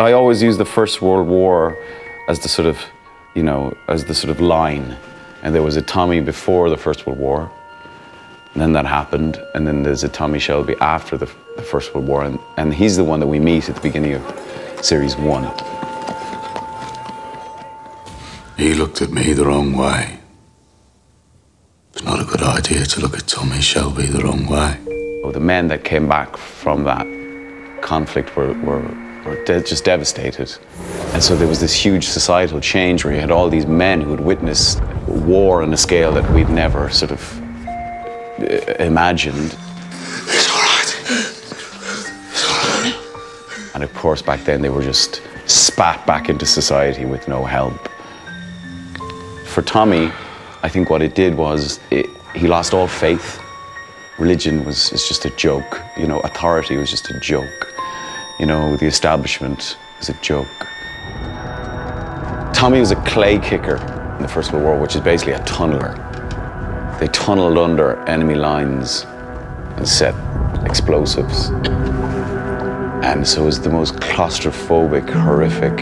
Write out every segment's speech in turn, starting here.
I always use the First World War as the sort of, you know, as the sort of line. And there was a Tommy before the First World War, and then that happened, and then there's a Tommy Shelby after the, the First World War, and, and he's the one that we meet at the beginning of series one. He looked at me the wrong way. It's not a good idea to look at Tommy Shelby the wrong way. Oh, the men that came back from that conflict were, were, were de just devastated. And so there was this huge societal change where you had all these men who had witnessed war on a scale that we'd never sort of uh, imagined. It's all right. It's all right. And of course, back then they were just spat back into society with no help. For Tommy, I think what it did was it, he lost all faith. Religion was is just a joke. You know, authority was just a joke. You know, the establishment is a joke. Tommy was a clay kicker in the First World War, which is basically a tunneler. They tunneled under enemy lines and set explosives. And so it was the most claustrophobic, horrific,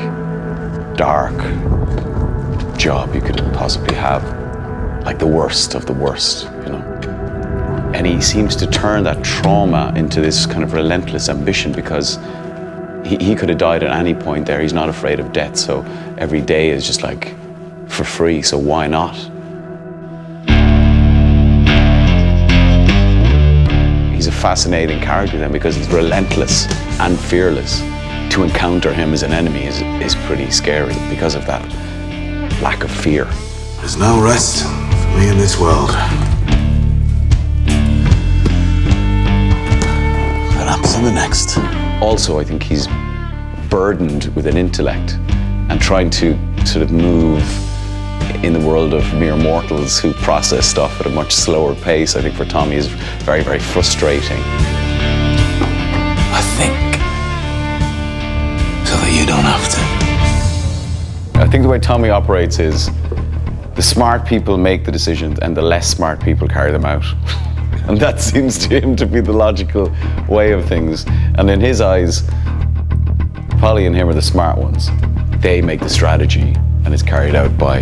dark job you could possibly have. Like the worst of the worst, you know. And he seems to turn that trauma into this kind of relentless ambition because he, he could have died at any point there. He's not afraid of death, so every day is just like for free, so why not? He's a fascinating character then because he's relentless and fearless. To encounter him as an enemy is, is pretty scary because of that lack of fear. There's no rest for me in this world. What happens in the next? Also, I think he's burdened with an intellect and trying to sort of move in the world of mere mortals who process stuff at a much slower pace, I think for Tommy is very, very frustrating. I think. So that you don't have to. I think the way Tommy operates is the smart people make the decisions and the less smart people carry them out. and that seems to him to be the logical way of things. And in his eyes, Polly and him are the smart ones. They make the strategy and it's carried out by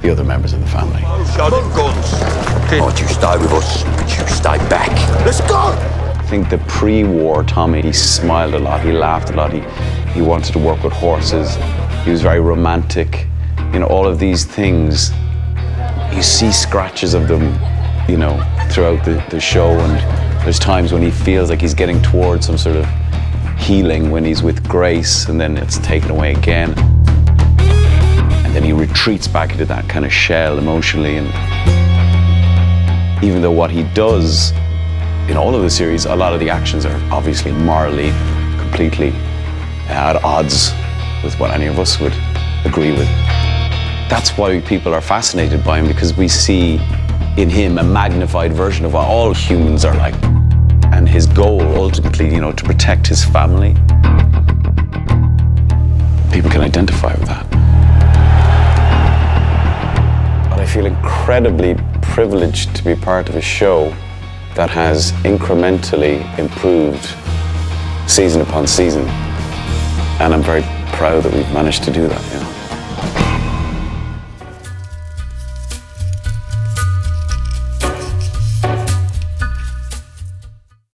the other members of the family. Shot guns. Don't you stay with us, you stay back. Let's go! I think the pre-war Tommy, he smiled a lot, he laughed a lot, he, he wanted to work with horses, he was very romantic. You know, all of these things, you see scratches of them, you know, throughout the, the show and there's times when he feels like he's getting towards some sort of healing when he's with Grace and then it's taken away again. And then he retreats back into that kind of shell emotionally and even though what he does in all of the series, a lot of the actions are obviously morally completely at odds with what any of us would agree with. That's why people are fascinated by him because we see in him a magnified version of what all humans are like. And his goal ultimately, you know, to protect his family. People can identify with that. But I feel incredibly privileged to be part of a show that has incrementally improved season upon season. And I'm very proud that we've managed to do that. Yeah.